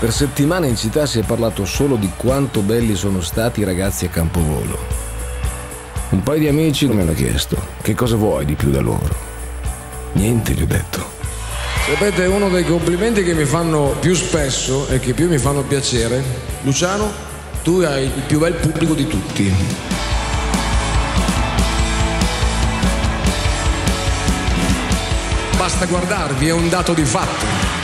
Per settimane in città si è parlato solo di quanto belli sono stati i ragazzi a Campovolo. Un paio di amici mi hanno chiesto che cosa vuoi di più da loro. Niente, gli ho detto. Sapete, uno dei complimenti che mi fanno più spesso e che più mi fanno piacere, Luciano, tu hai il più bel pubblico di tutti. Basta guardarvi, è un dato di fatto.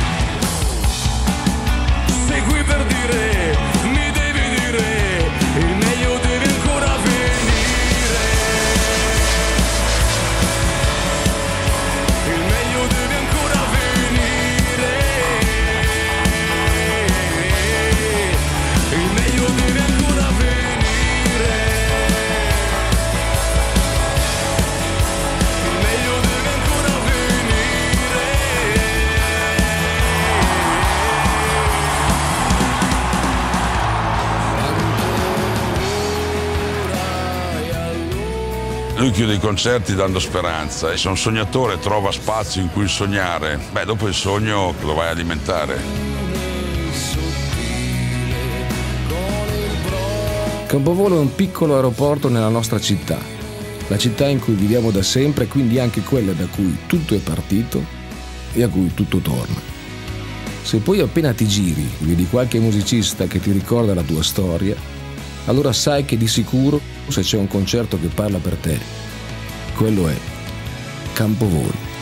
Lui chiude i concerti dando speranza e se un sognatore trova spazio in cui sognare, beh, dopo il sogno lo vai a alimentare. Campovolo è un piccolo aeroporto nella nostra città, la città in cui viviamo da sempre e quindi anche quella da cui tutto è partito e a cui tutto torna. Se poi appena ti giri vedi qualche musicista che ti ricorda la tua storia, allora sai che di sicuro se c'è un concerto che parla per te, quello è Campovolo.